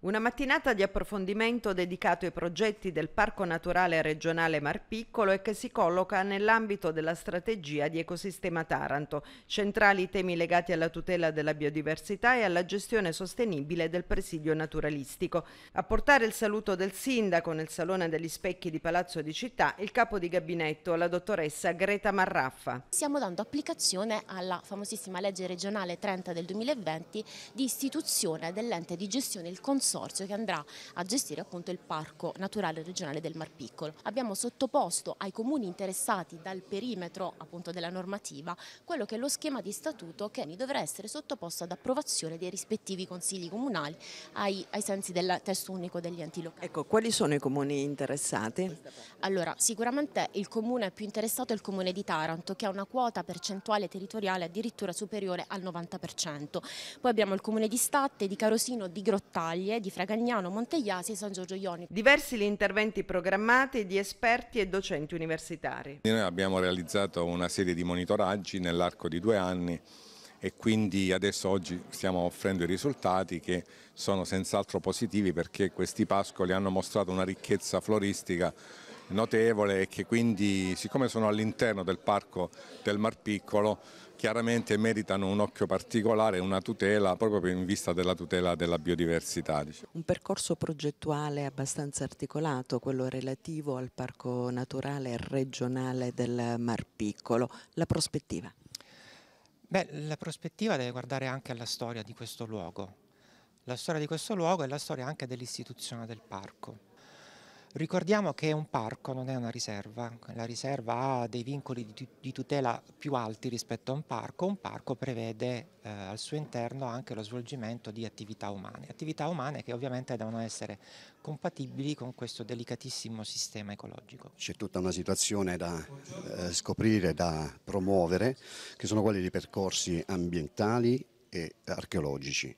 Una mattinata di approfondimento dedicato ai progetti del Parco Naturale Regionale Mar Piccolo e che si colloca nell'ambito della strategia di ecosistema Taranto, centrali temi legati alla tutela della biodiversità e alla gestione sostenibile del presidio naturalistico. A portare il saluto del sindaco nel Salone degli Specchi di Palazzo di Città, il capo di gabinetto, la dottoressa Greta Marraffa. Stiamo dando applicazione alla famosissima legge regionale 30 del 2020 di istituzione dell'ente di gestione il consiglio consorzio che andrà a gestire appunto il Parco Naturale Regionale del Mar Piccolo. Abbiamo sottoposto ai comuni interessati dal perimetro appunto della normativa quello che è lo schema di statuto che dovrà essere sottoposto ad approvazione dei rispettivi consigli comunali ai, ai sensi del testo unico degli enti locali. Ecco, quali sono i comuni interessati? Allora, sicuramente il comune più interessato è il comune di Taranto che ha una quota percentuale territoriale addirittura superiore al 90%. Poi abbiamo il comune di Statte, di Carosino, di Grottaglie di Fragagnano, Montegliasi e San Giorgio Ionico. Diversi gli interventi programmati di esperti e docenti universitari. Noi abbiamo realizzato una serie di monitoraggi nell'arco di due anni e quindi adesso oggi stiamo offrendo i risultati che sono senz'altro positivi perché questi pascoli hanno mostrato una ricchezza floristica notevole e che quindi siccome sono all'interno del parco del Mar Piccolo chiaramente meritano un occhio particolare una tutela proprio in vista della tutela della biodiversità. Diciamo. Un percorso progettuale abbastanza articolato, quello relativo al parco naturale regionale del Mar Piccolo. La prospettiva? Beh, la prospettiva deve guardare anche alla storia di questo luogo. La storia di questo luogo è la storia anche dell'istituzione del parco. Ricordiamo che un parco non è una riserva, la riserva ha dei vincoli di tutela più alti rispetto a un parco, un parco prevede eh, al suo interno anche lo svolgimento di attività umane, attività umane che ovviamente devono essere compatibili con questo delicatissimo sistema ecologico. C'è tutta una situazione da eh, scoprire, da promuovere, che sono quelli di percorsi ambientali e archeologici.